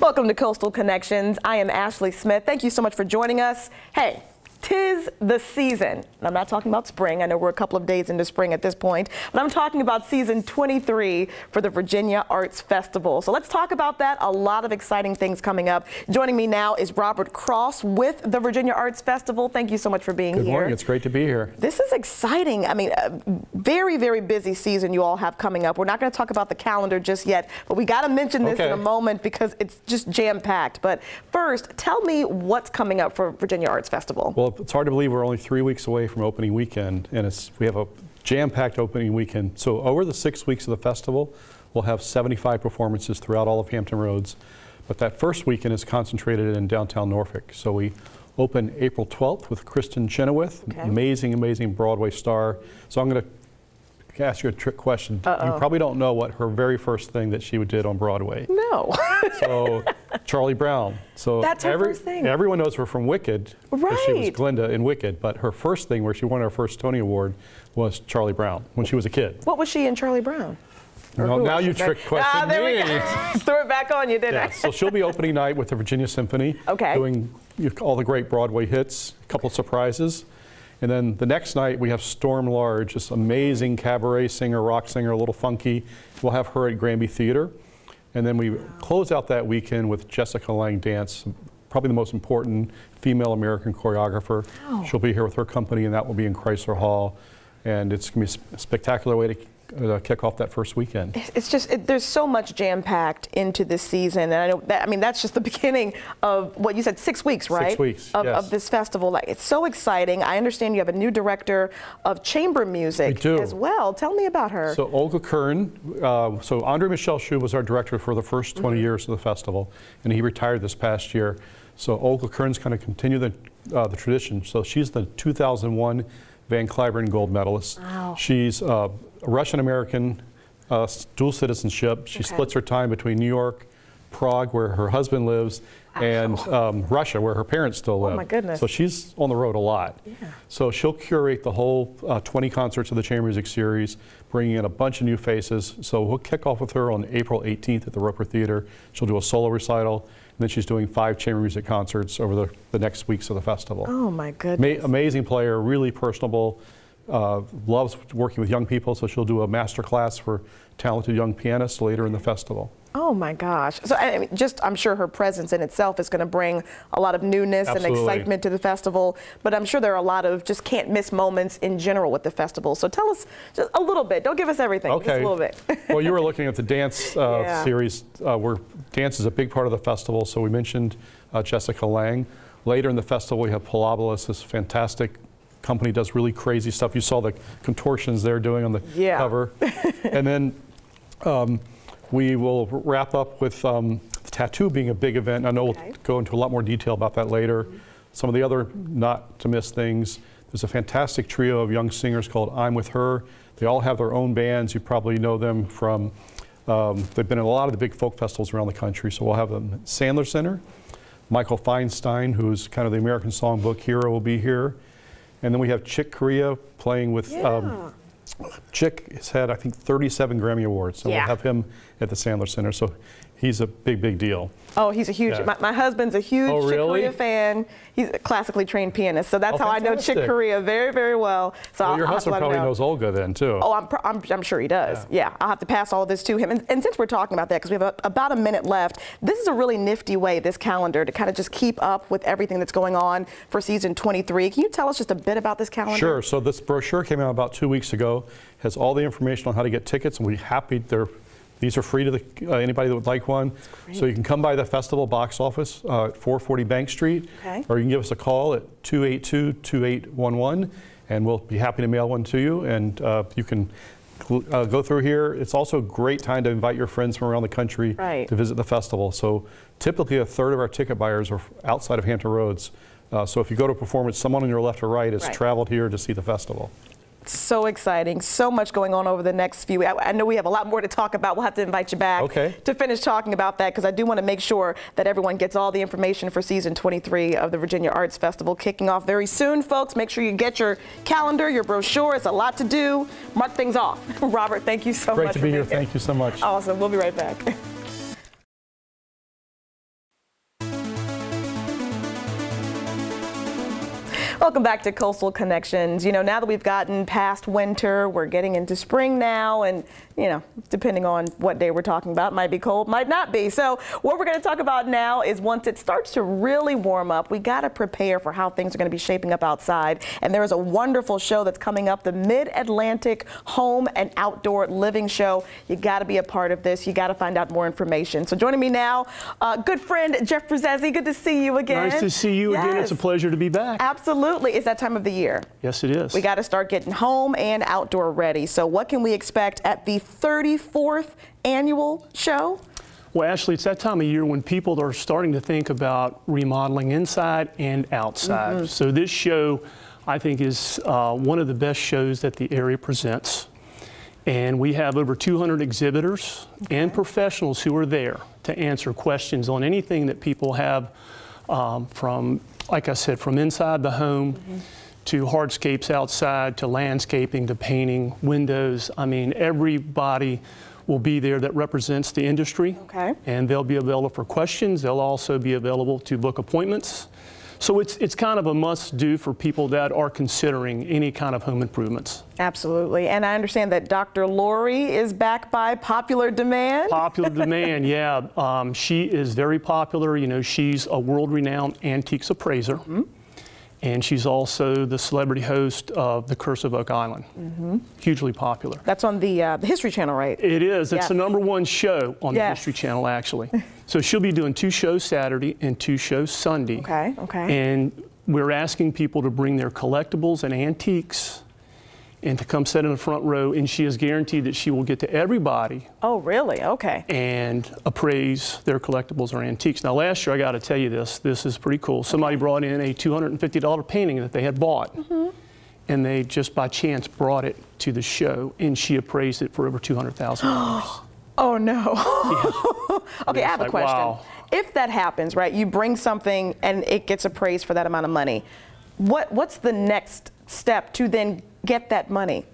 Welcome to Coastal Connections. I am Ashley Smith. Thank you so much for joining us. Hey, Tis the season. I'm not talking about spring. I know we're a couple of days into spring at this point, but I'm talking about season 23 for the Virginia Arts Festival. So let's talk about that. A lot of exciting things coming up. Joining me now is Robert Cross with the Virginia Arts Festival. Thank you so much for being Good here. Good morning. It's great to be here. This is exciting. I mean, a very, very busy season you all have coming up. We're not going to talk about the calendar just yet, but we got to mention this okay. in a moment because it's just jam-packed. But first, tell me what's coming up for Virginia Arts Festival. Well, it's hard to believe we're only three weeks away from opening weekend, and it's, we have a jam-packed opening weekend. So over the six weeks of the festival, we'll have 75 performances throughout all of Hampton Roads. But that first weekend is concentrated in downtown Norfolk. So we open April 12th with Kristin Chenoweth, okay. amazing, amazing Broadway star. So I'm going to ask you a trick question. Uh -oh. You probably don't know what her very first thing that she did on Broadway. No. so Charlie Brown. So that's her every, first thing. Everyone knows her from Wicked. Right. She was Glinda in Wicked, but her first thing where she won her first Tony Award was Charlie Brown when she was a kid. What was she in Charlie Brown? No, now you trick question ah, there me. We go. Threw it back on you, didn't yeah, I? so she'll be opening night with the Virginia Symphony. Okay. Doing all the great Broadway hits, a couple surprises. And then the next night we have Storm Large, this amazing cabaret singer, rock singer, a little funky. We'll have her at Granby Theater. And then we close out that weekend with Jessica Lang Dance, probably the most important female American choreographer. Wow. She'll be here with her company, and that will be in Chrysler Hall. And it's going to be a spectacular way to uh, kick off that first weekend. It's just it, there's so much jam packed into this season, and I know that I mean that's just the beginning of what you said six weeks, right? Six weeks of, yes. of this festival. Like it's so exciting. I understand you have a new director of chamber music as well. Tell me about her. So Olga Kern. Uh, so Andre Michel Schub was our director for the first 20 mm -hmm. years of the festival, and he retired this past year. So Olga Kern's kind of continue the uh, the tradition. So she's the 2001 Van Cliburn Gold Medalist. Wow. She's uh, Russian American, uh, dual citizenship. She okay. splits her time between New York, Prague, where her husband lives, and um, Russia, where her parents still live. Oh my goodness! So she's on the road a lot. Yeah. So she'll curate the whole uh, 20 concerts of the chamber music series, bringing in a bunch of new faces. So we'll kick off with her on April 18th at the Roper Theater. She'll do a solo recital, and then she's doing five chamber music concerts over the, the next weeks of the festival. Oh my goodness! Ma amazing player, really personable uh, loves working with young people, so she'll do a master class for talented young pianists later in the festival. Oh my gosh. So I mean, just I'm sure her presence in itself is going to bring a lot of newness Absolutely. and excitement to the festival, but I'm sure there are a lot of just can't miss moments in general with the festival. So tell us just a little bit. Don't give us everything. Okay. Just a little bit. well, you were looking at the dance uh, yeah. series uh, where dance is a big part of the festival. So we mentioned uh, Jessica Lang. Later in the festival, we have Pilobolus, this fantastic company does really crazy stuff. You saw the contortions they're doing on the yeah. cover. and then um, we will wrap up with um, tattoo being a big event. I know okay. we'll go into a lot more detail about that later. Mm -hmm. Some of the other not to miss things. There's a fantastic trio of young singers called I'm With Her. They all have their own bands. You probably know them from, um, they've been in a lot of the big folk festivals around the country. So we'll have them at Sandler Center. Michael Feinstein, who's kind of the American Songbook hero, will be here. And then we have Chick Corea playing with. Yeah. Um, Chick has had, I think, 37 Grammy Awards. So yeah. we'll have him at the Sandler Center. So he's a big, big deal. Oh, he's a huge, yeah. my, my, husband's a huge oh, Chick? Corea fan. He's a classically trained pianist. So that's oh, how fantastic. I know Chick oh, Corea very, very well. So well, I'll, your I'll husband probably knows Olga then, too. Oh, I'm, I'm, I'm sure he does. Yeah. yeah. I'll have to pass all of this to him. And, and since we're talking about that, because we have a, about a minute left, this is a really nifty way, this calendar, to kind of just keep up with everything that's going on for season 23. Can you tell us just a bit about this calendar? Sure. So this brochure came out about two weeks ago, has all the information on how to get tickets, and we're happy they're these are free to the, uh, anybody that would like one. So you can come by the festival box office uh, at 440 Bank Street, okay. or you can give us a call at 282-2811, and we'll be happy to mail one to you. And uh, you can uh, go through here. It's also a great time to invite your friends from around the country right. to visit the festival. So typically a third of our ticket buyers are outside of Hampton Roads. Uh, so if you go to a performance, someone on your left or right has right. traveled here to see the festival so exciting. So much going on over the next few. I, I know we have a lot more to talk about. We'll have to invite you back okay. to finish talking about that because I do want to make sure that everyone gets all the information for season 23 of the Virginia Arts Festival kicking off very soon, folks. Make sure you get your calendar, your brochure. It's a lot to do. Mark things off. Robert, thank you so Great much. Great to be here. Thank you so much. Awesome. We'll be right back. Welcome back to Coastal Connections. You know, now that we've gotten past winter, we're getting into spring now, and you know, depending on what day we're talking about, might be cold, might not be. So what we're going to talk about now is once it starts to really warm up, we got to prepare for how things are going to be shaping up outside. And there is a wonderful show that's coming up, the Mid-Atlantic Home and Outdoor Living Show. You got to be a part of this. You got to find out more information. So joining me now, uh, good friend Jeff Bruzzese. Good to see you again. Nice to see you yes. again. It's a pleasure to be back. Absolutely. It's that time of the year. Yes, it is. We got to start getting home and outdoor ready. So what can we expect at the 34th annual show? Well, Ashley, it's that time of year when people are starting to think about remodeling inside and outside. Mm -hmm. So this show, I think, is uh, one of the best shows that the area presents. And we have over 200 exhibitors okay. and professionals who are there to answer questions on anything that people have um, from, like I said, from inside the home. Mm -hmm to hardscapes outside, to landscaping, to painting, windows. I mean, everybody will be there that represents the industry. Okay. And they'll be available for questions. They'll also be available to book appointments. So it's, it's kind of a must do for people that are considering any kind of home improvements. Absolutely. And I understand that Dr. Lori is back by popular demand. Popular demand, yeah. Um, she is very popular. You know, she's a world renowned antiques appraiser. Mm -hmm and she's also the celebrity host of The Curse of Oak Island. Mm -hmm. Hugely popular. That's on the, uh, the History Channel, right? It is. It's yes. the number one show on yes. the History Channel, actually. so she'll be doing two shows Saturday and two shows Sunday. Okay, okay. And we're asking people to bring their collectibles and antiques and to come sit in the front row, and she is guaranteed that she will get to everybody. Oh, really? Okay. And appraise their collectibles or antiques. Now, last year, I got to tell you this. This is pretty cool. Somebody brought in a $250 painting that they had bought, mm -hmm. and they just by chance brought it to the show, and she appraised it for over $200,000. oh no. yeah. okay, I have like, a question. Wow. If that happens, right? You bring something and it gets appraised for that amount of money. What what's the next step to then get that money?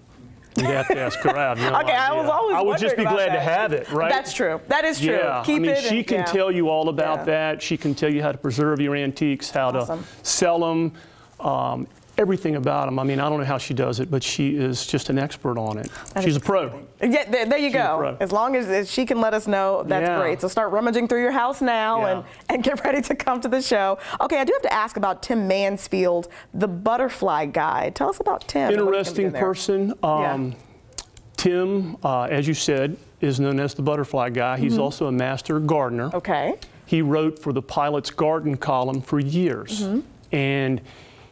You have to ask her out. Okay, idea. I was always. I would just be glad that. to have it, right? That's true. That is true. Yeah, Keep I mean, she and, can yeah. tell you all about yeah. that. She can tell you how to preserve your antiques, how awesome. to sell them. Um, everything about them. I mean, I don't know how she does it, but she is just an expert on it. That She's a pro. Yeah, there, there you She's go. As long as she can let us know, that's yeah. great. So start rummaging through your house now yeah. and, and get ready to come to the show. Okay, I do have to ask about Tim Mansfield, the butterfly guy. Tell us about Tim. Interesting person. Um, yeah. Tim, uh, as you said, is known as the butterfly guy. He's mm -hmm. also a master gardener. Okay. He wrote for the Pilot's Garden column for years. Mm -hmm. And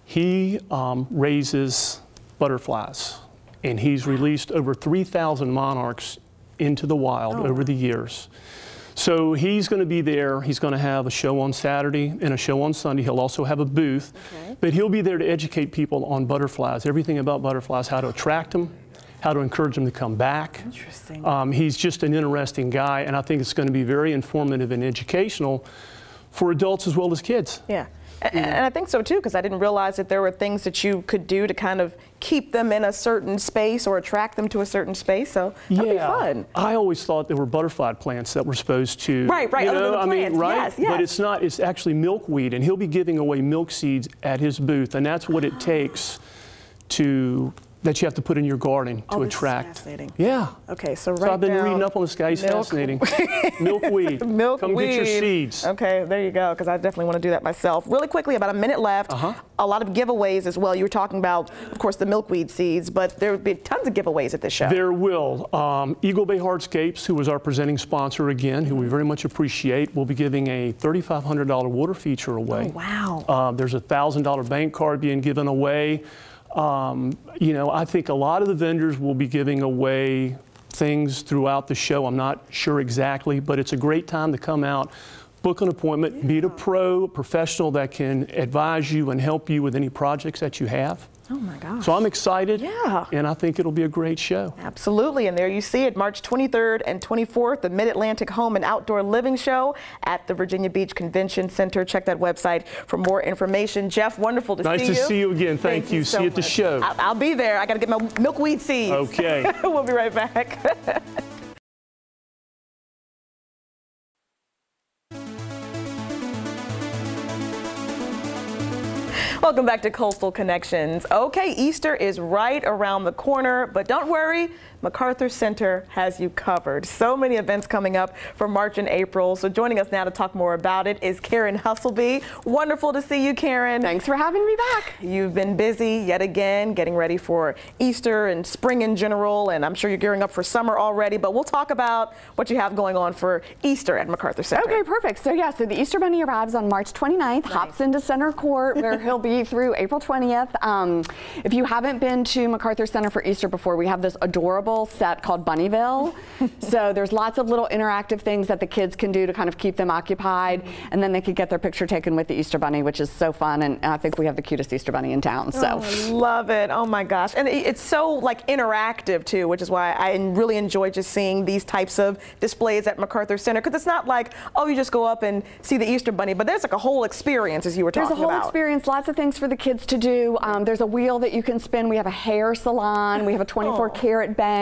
he um, raises butterflies, and he's released over 3,000 monarchs into the wild oh. over the years. So he's going to be there. He's going to have a show on Saturday and a show on Sunday. He'll also have a booth, okay. but he'll be there to educate people on butterflies, everything about butterflies, how to attract them, how to encourage them to come back. Interesting. Um, he's just an interesting guy, and I think it's going to be very informative and educational for adults as well as kids. Yeah. Mm-hmm. And I think so too, because I didn't realize that there were things that you could do to kind of keep them in a certain space or attract them to a certain space. So that'd yeah. be fun. I always thought there were butterfly plants that were supposed to. Right, right. You know, I mean, right? Yes, yes. But it's not. It's actually milkweed, and he'll be giving away milk seeds at his booth, and that's what it takes to that you have to put in your garden to oh, attract. fascinating. Yeah. Okay, so right So I've been down reading up on this guy. He's milk. fascinating. Milkweed. Milkweed. Come get your seeds. Okay, there you go, because I definitely want to do that myself. Really quickly, about a minute left. Uh -huh. A lot of giveaways as well. You were talking about, of course, the milkweed seeds, but there will be tons of giveaways at this show. There will. Um, Eagle Bay Hardscapes, who was our presenting sponsor again, who we very much appreciate, will be giving a $3,500 water feature away. Oh, wow. Uh, there's a $1,000 bank card being given away. Um, you know, I think a lot of the vendors will be giving away things throughout the show. I'm not sure exactly, but it's a great time to come out, book an appointment, yeah. meet a pro, a professional that can advise you and help you with any projects that you have. Oh my gosh. So I'm excited. Yeah. And I think it'll be a great show. Absolutely. And there you see it, March 23rd and 24th, the Mid-Atlantic Home and Outdoor Living Show at the Virginia Beach Convention Center. Check that website for more information. Jeff, wonderful to nice see you. Nice to see you again. Thank, Thank you. So see you at the show. I'll, I'll be there. I got to get my milkweed seeds. Okay. we'll be right back. Welcome back to Coastal Connections. Okay, Easter is right around the corner, but don't worry, MacArthur Center has you covered. So many events coming up for March and April. So joining us now to talk more about it is Karen Husselby. Wonderful to see you, Karen. Thanks for having me back. You've been busy yet again getting ready for Easter and spring in general, and I'm sure you're gearing up for summer already, but we'll talk about what you have going on for Easter at MacArthur Center. Okay, perfect. So yeah, so the Easter Bunny arrives on March 29th, nice. hops into center court where he'll be through April 20th. Um, if you haven't been to MacArthur Center for Easter before, we have this adorable set called Bunnyville. so there's lots of little interactive things that the kids can do to kind of keep them occupied, and then they could get their picture taken with the Easter Bunny, which is so fun. And I think we have the cutest Easter Bunny in town. So oh, love it. Oh my gosh, and it's so like interactive too, which is why I really enjoy just seeing these types of displays at MacArthur Center because it's not like oh you just go up and see the Easter Bunny, but there's like a whole experience as you were talking about. There's a whole about. experience, lots of things for the kids to do. Um, there's a wheel that you can spin. We have a hair salon. We have a 24 karat bank,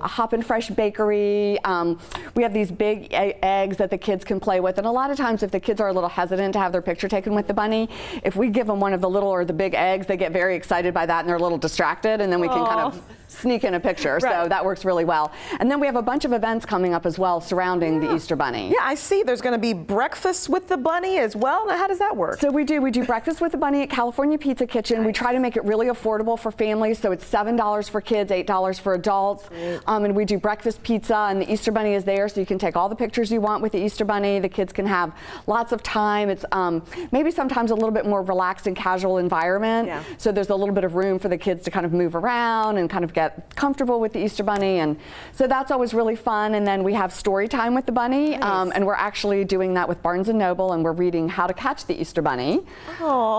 a Hop and Fresh bakery. Um, we have these big eggs that the kids can play with. And a lot of times if the kids are a little hesitant to have their picture taken with the bunny, if we give them one of the little or the big eggs, they get very excited by that and they're a little distracted and then we can kind of sneak in a picture. Right. So that works really well. And then we have a bunch of events coming up as well surrounding yeah. the Easter Bunny. Yeah, I see there's going to be breakfast with the bunny as well. Now, how does that work? So we do. We do breakfast with the bunny at California Pizza Kitchen. Nice. We try to make it really affordable for families. So it's $7 for kids, $8 for adults. Um, and we do breakfast pizza and the Easter Bunny is there so you can take all the pictures you want with the Easter Bunny. The kids can have lots of time. It's um, maybe sometimes a little bit more relaxed and casual environment. Yeah. So there's a little bit of room for the kids to kind of move around and kind of get comfortable with the Easter Bunny. And so that's always really fun. And then we have story time with the bunny. Nice. Um, and we're actually doing that with Barnes & Noble and we're reading How to Catch the Easter Bunny.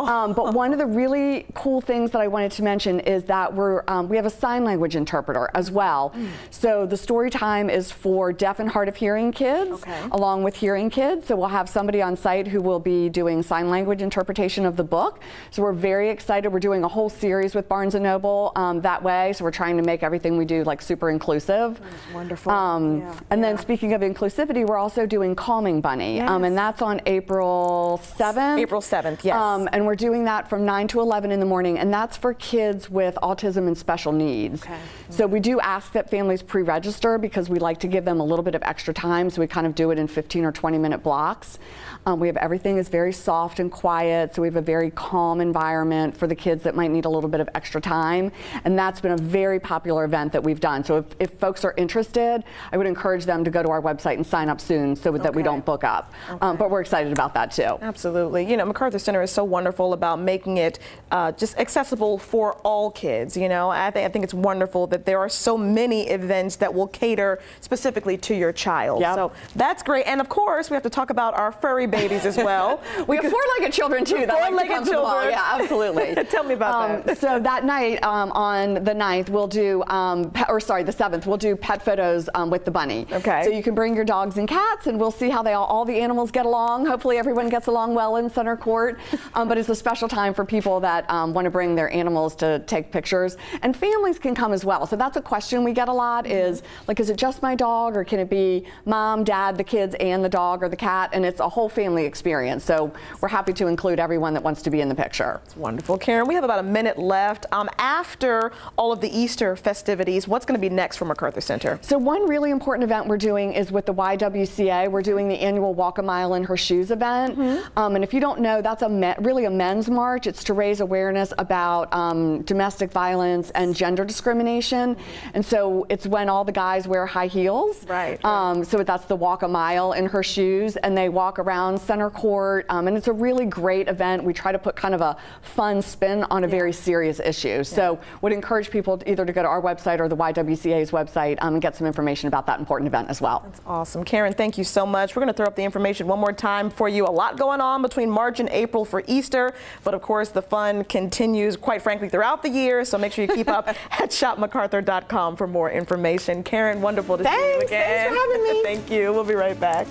Um, but one of the really cool things that I wanted to mention is that we're, um, we have a sign language interpreter as well. Mm. So the story time is for deaf and hard of hearing kids okay. along with hearing kids. So we'll have somebody on site who will be doing sign language interpretation of the book. So we're very excited. We're doing a whole series with Barnes & Noble um, that way. So we're trying to make everything we do like super inclusive. That's wonderful. Um, yeah. And yeah. then speaking of inclusivity, we're also doing Calming Bunny. Yes. Um, and that's on April 7th. April 7th, yes. Um, and we're doing that from 9 to 11 in the morning. And that's for kids with autism and special needs. Okay. So we do ask that families pre-register because we like to give them a little bit of extra time. So we kind of do it in 15 or 20 minute blocks. Um, we have everything is very soft and quiet. So we have a very calm environment for the kids that might need a little bit of extra time. And that's been a very popular event that we've done. So if, if folks are interested, I would encourage them to go to our website and sign up soon so that okay. we don't book up. Um, okay. Um, but we're excited about that too. Absolutely. You know, MacArthur Center is so wonderful about making it uh, just accessible for all kids. You know, I, th I think it's wonderful that there are so many events that will cater specifically to your child. Yep. So that's great. And of course, we have to talk about our furry babies as well. we have four-legged children too. Four-legged children. Yeah, absolutely. Tell me about um, that. so that night um, on the 9th, we'll do, um, or sorry, the 7th, we'll do pet photos um, with the bunny. Okay. So you can bring your dogs and cats, and we'll see how they all, all the animals get along. Hopefully everyone gets along well in center court. Um, but it's a special time for people that um, want to bring their animals to take pictures. And families can come as well. So that's a question we get a lot is, like, is it just my dog, or can it be mom, dad, the kids, and the dog or the cat? And it's a whole family experience. So we're happy to include everyone that wants to be in the picture. It's wonderful. Karen, we have about a minute left. Um, after all of the Easter festivities, what's going to be next for MacArthur Center? So one really important event we're doing is with the YWCA. We're doing the annual Walk a Mile in Her Shoes event. Mm -hmm. um, and if you don't know, that's a really a men's march. It's to raise awareness about um, domestic violence and gender discrimination. And so it's when all the guys wear high heels. Right. Um, so that's the Walk a Mile in Her Shoes, and they walk around center court. Um, and it's a really great event. We try to put kind of a fun spin on a yeah. very serious issue. Yeah. So would encourage people to either to go to our website or the YWCA's website um, and get some information about that important event as well. That's awesome. Karen, thank you so much. We're going to throw up the information one more time for you. A lot going on between March and April for Easter, but of course the fun continues quite frankly throughout the year. So make sure you keep up at shopmacarthur.com for more information. Karen, wonderful to thanks, see you again. Thanks for having me. thank you. We'll be right back.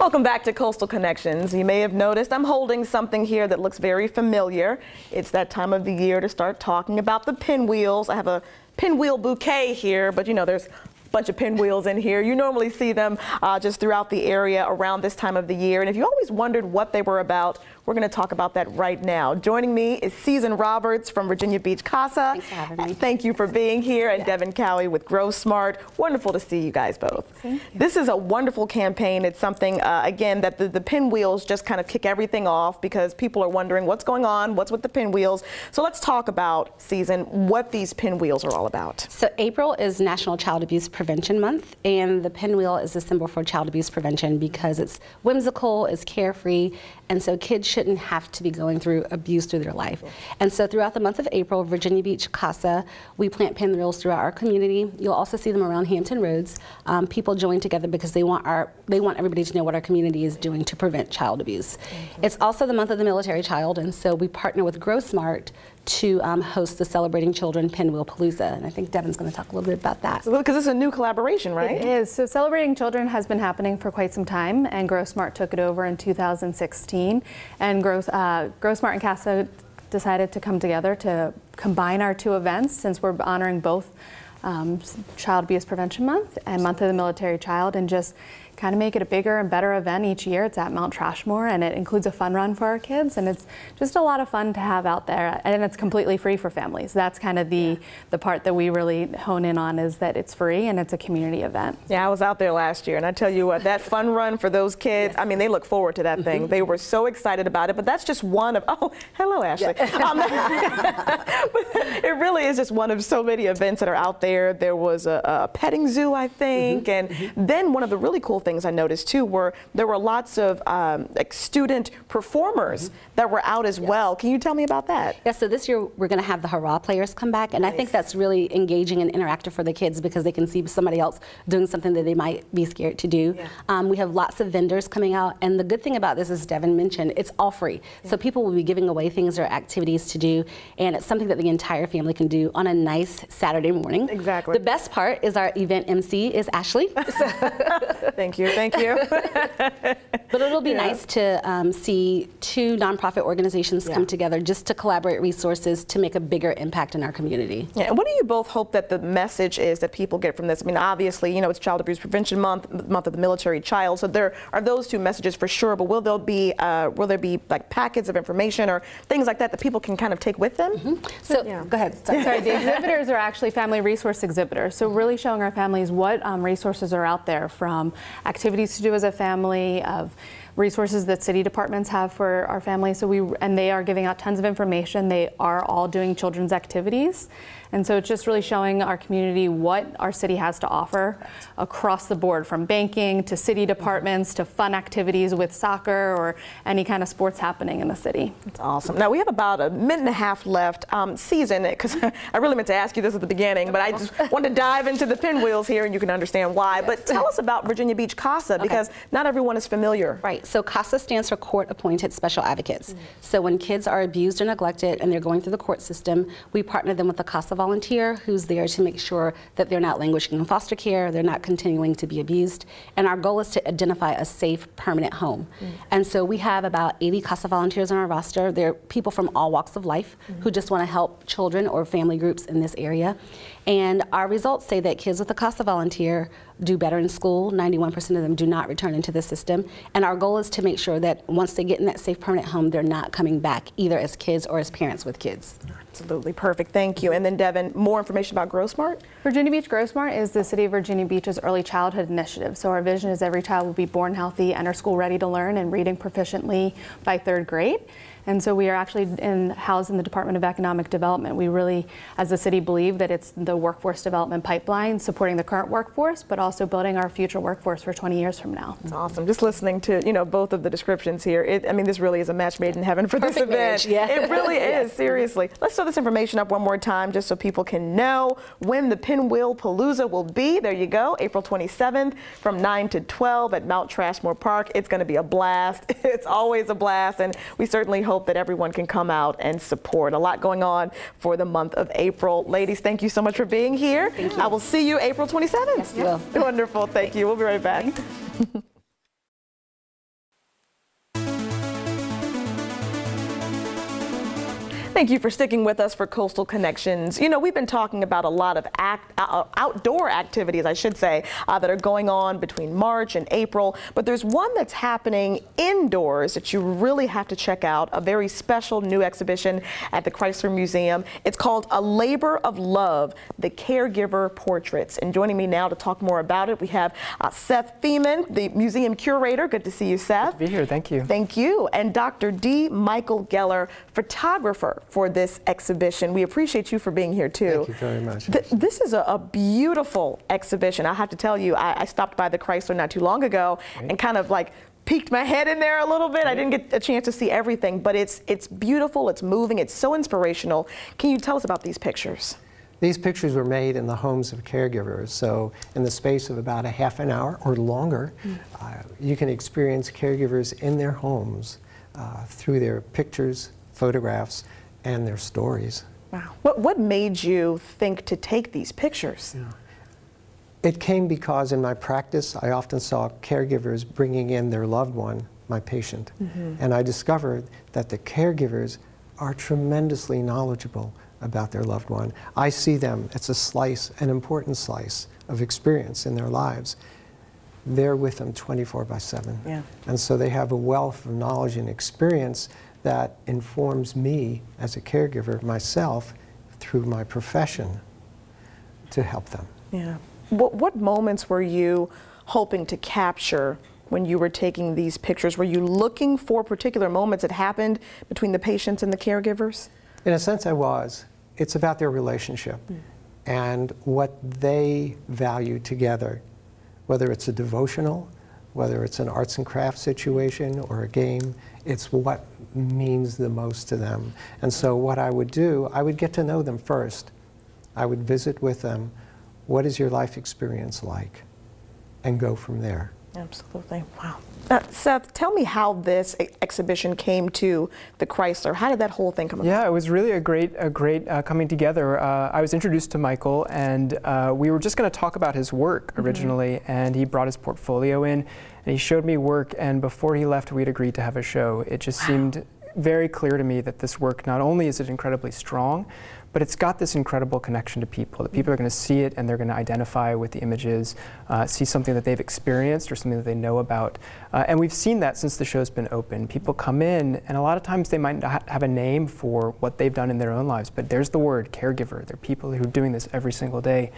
Welcome back to Coastal Connections. You may have noticed I'm holding something here that looks very familiar. It's that time of the year to start talking about the pinwheels. I have a pinwheel bouquet here, but you know, there's a bunch of pinwheels in here. You normally see them uh, just throughout the area around this time of the year. And if you always wondered what they were about, we're going to talk about that right now. Joining me is Season Roberts from Virginia Beach CASA. Thanks for having me. Thank you for being here. And Devin Cowie with Grow Smart. Wonderful to see you guys both. You. This is a wonderful campaign. It's something, uh, again, that the, the pinwheels just kind of kick everything off because people are wondering what's going on, what's with the pinwheels. So let's talk about, Season, what these pinwheels are all about. So April is National Child Abuse Prevention Month, and the pinwheel is a symbol for child abuse prevention because it's whimsical, it's carefree, and so kids shouldn't have to be going through abuse through their life. And so throughout the month of April, Virginia Beach CASA, we plant pinwheels throughout our community. You'll also see them around Hampton Roads. Um, people join together because they want our they want everybody to know what our community is doing to prevent child abuse. It's also the month of the military child, and so we partner with Grow Smart to um, host the Celebrating Children Pinwheel Palooza. And I think Devin's going to talk a little bit about that. Because it's a new collaboration, right? It is. So Celebrating Children has been happening for quite some time, and Grow Smart took it over in 2016. And Grow, uh, Grow Smart and CASA decided to come together to combine our two events since we're honoring both um, Child Abuse Prevention Month and Month of the Military Child and just kind of make it a bigger and better event each year. It's at Mount Trashmore and it includes a fun run for our kids and it's just a lot of fun to have out there and it's completely free for families. That's kind of the, the part that we really hone in on is that it's free and it's a community event. Yeah, I was out there last year, and I tell you what, that fun run for those kids, I mean, they look forward to that thing. They were so excited about it, but that's just one of, oh, hello, Ashley. Um, it really is just one of so many events that are out there. There was a, a petting zoo, I think, and then one of the really cool things I noticed too were there were lots of um, like student performers that were out as well. Can you tell me about that? Yeah, so this year we're going to have the hurrah players come back, and I think that's really engaging and interactive for the kids because they can see somebody else doing something that they might be scared to do. Um, we have lots of vendors coming out, and the good thing about this, as Devin mentioned, it's all free. So people will be giving away things or activities to do, and it's something that the entire family can do on a nice Saturday morning. Exactly. The best part is our event MC is Ashley. Thank you, thank you. But it'll be nice to um, see two nonprofit organizations Yeah. come together just to collaborate resources to make a bigger impact in our community. Yeah, and what do you both hope that the message is that people get from this? I mean, obviously, you know, it's Child Abuse Prevention Month, month of the military child, so there are those two messages for sure. But will there be uh, will there be like packets of information or things like that that people can kind of take with them? So Yeah. go ahead. Sorry. Sorry, the exhibitors are actually family resource exhibitors. So really showing our families what um, resources are out there from activities to do as a family, of resources that city departments have for our families. So we and they are giving out tons of information. They are all doing children's activities. And so it's just really showing our community what our city has to offer across the board, from banking to city departments to fun activities with soccer or any kind of sports happening in the city. That's awesome. Now we have about a minute and a half left. Um, season, because I really meant to ask you this at the beginning, but I just want to dive into the pinwheels here, and you can understand why. But tell us about Virginia Beach CASA, because not everyone is familiar. Right. So CASA stands for Court Appointed Special Advocates. So when kids are abused or neglected and they're going through the court system, we partner them with the CASA volunteer who's there to make sure that they're not languishing in foster care, they're not continuing to be abused. And our goal is to identify a safe, permanent home. Mm. And so we have about 80 CASA volunteers on our roster. They're people from all walks of life mm. who just want to help children or family groups in this area. And our results say that kids with a CASA volunteer do better in school. 91% of them do not return into the system. And our goal is to make sure that once they get in that safe permanent home, they're not coming back either as kids or as parents with kids. Absolutely perfect. Thank you. And then Devin, more information about Grow Smart. Virginia Beach Grow Smart is the City of Virginia Beach's early childhood initiative. So our vision is every child will be born healthy, enter school ready to learn, and reading proficiently by third grade. And so we are actually in, housed in the Department of Economic Development. We really, as a city, believe that it's the workforce development pipeline supporting the current workforce, but also building our future workforce for 20 years from now. It's awesome. Just listening to you know both of the descriptions here. It, I mean, this really is a match made in heaven for this Perfect event. marriage, yeah. It really is. Seriously. Let's throw this information up one more time, just so people can know when the Pinwheel Palooza will be. There you go, April 27th from 9 to 12 at Mount Trashmore Park. It's going to be a blast. It's always a blast, and we certainly hope that everyone can come out and support. A lot going on for the month of April. Ladies, thank you so much for being here. I will see you April 27th. Yes, you will. Wonderful. Thank you. We'll be right back. Thank you for sticking with us for Coastal Connections. You know, we've been talking about a lot of act, uh, outdoor activities, I should say, uh, that are going on between March and April, but there's one that's happening indoors that you really have to check out, a very special new exhibition at the Chrysler Museum. It's called A Labor of Love, the Caregiver Portraits. And joining me now to talk more about it, we have uh, Seth Feman, the museum curator. Good to see you, Seth. Good to be here, thank you. Thank you. And Dr. D. Michael Geller, photographer for this exhibition. We appreciate you for being here too. Thank you very much. Th this is a, a, beautiful exhibition. I have to tell you, I, I, stopped by the Chrysler not too long ago right. and kind of like peeked my head in there a little bit. I didn't get a chance to see everything, but it's it's beautiful, it's moving, it's so inspirational. Can you tell us about these pictures? These pictures were made in the homes of caregivers, so in the space of about a half an hour or longer, mm. uh, you can experience caregivers in their homes uh, through their pictures, photographs, and their stories. Wow. What, what made you think to take these pictures? Yeah. It came because in my practice, I often saw caregivers bringing in their loved one, my patient. Mm -hmm. And I discovered that the caregivers are tremendously knowledgeable about their loved one. I see them, it's a slice, an important slice of experience in their lives. They're with them 24 by 7. Yeah. And so they have a wealth of knowledge and experience that informs me as a caregiver myself through my profession to help them. Yeah. What, what moments were you hoping to capture when you were taking these pictures? Were you looking for particular moments that happened between the patients and the caregivers? In a sense, I was. It's about their relationship mm. and what they value together, whether it's a devotional, whether it's an arts and crafts situation or a game, it's what means the most to them. And so what I would do, I would get to know them first. I would visit with them. What is your life experience like? And go from there. Absolutely. Wow. Uh, Seth, tell me how this exhibition came to the Chrysler. How did that whole thing come about? Yeah, it was really a great, a great uh, coming together. Uh, I was introduced to Michael, and uh, we were just going to talk about his work mm-hmm. originally, mm -hmm. and he brought his portfolio in, and he showed me work. And before he left, we'd agreed to have a show. It just wow. seemed very clear to me that this work not only is it incredibly strong, but it's got this incredible connection to people. That people are going to see it and they're going to identify with the images, uh, see something that they've experienced or something that they know about. Uh, and we've seen that since the show's been open. People come in, and a lot of times they might not have a name for what they've done in their own lives, but there's the word caregiver. They're people who are doing this every single day.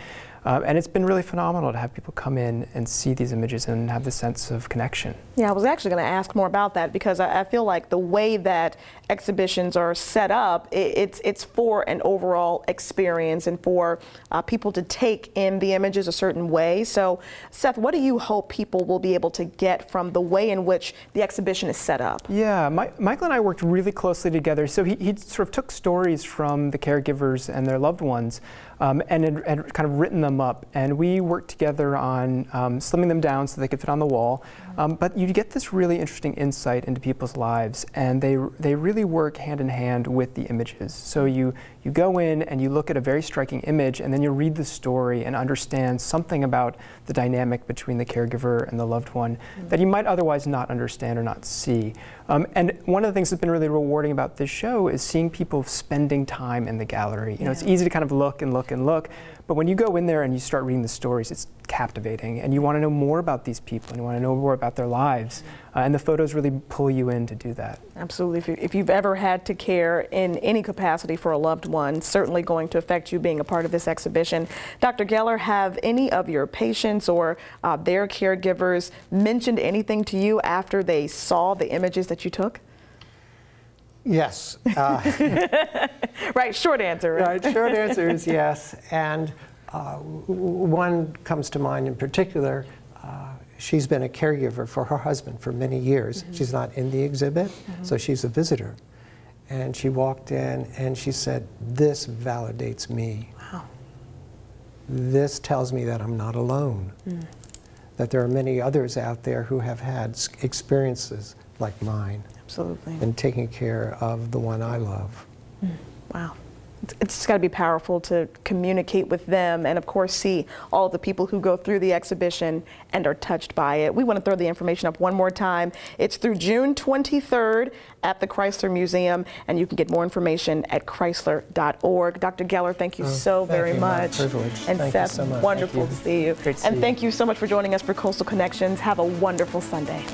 Uh, and it's been really phenomenal to have people come in and see these images and have this sense of connection. Yeah, I was actually going to ask more about that because I, I, feel like the way that exhibitions are set up, it, it's it's for an overall experience and for uh, people to take in the images a certain way. So, Seth, what do you hope people will be able to get from the way in which the exhibition is set up? Yeah, my, Michael and I worked really closely together. So he, he sort of took stories from the caregivers and their loved ones um, and had, had, kind of written them up. And we worked together on um, slimming them down so they could fit on the wall. Um, but you get this really interesting insight into people's lives, and they, they really work hand in hand with the images. So you, you go in and you look at a very striking image, and then you read the story and understand something about the dynamic between the caregiver and the loved one mm -hmm. that you might otherwise not understand or not see. Um, and one of the things that's been really rewarding about this show is seeing people spending time in the gallery. You know, it's easy to kind of look and look and look, but when you go in there and you start reading the stories, it's captivating, and you want to know more about these people, and you want to know more about their lives, uh, and the photos really pull you in to do that. Absolutely. If, you, if you've ever had to care in any capacity for a loved one, certainly going to affect you being a part of this exhibition. Dr. Geller, have any of your patients or uh, their caregivers mentioned anything to you after they saw the images that you took? Yes. Uh, right, short answer. Right? right, short answer is yes. And uh, one comes to mind in particular. Uh, she's been a caregiver for her husband for many years. Mm -hmm. She's not in the exhibit, mm -hmm. so she's a visitor. And she walked in and she said, This validates me. Wow. This tells me that I'm not alone. Mm. That there are many others out there who have had experiences like mine. Absolutely. And taking care of the one I love. Mm. Wow. It's, it's just got to be powerful to communicate with them and, of course, see all the people who go through the exhibition and are touched by it. We want to throw the information up one more time. It's through June 23rd at the Chrysler Museum, and you can get more information at chrysler.org. Dr. Geller, thank you Oh, so thank very you. My much. privilege. And Thank you Seth, so much. Thank wonderful you. to see you. Great to and see you. thank you so much for joining us for Coastal Connections. Have a wonderful Sunday.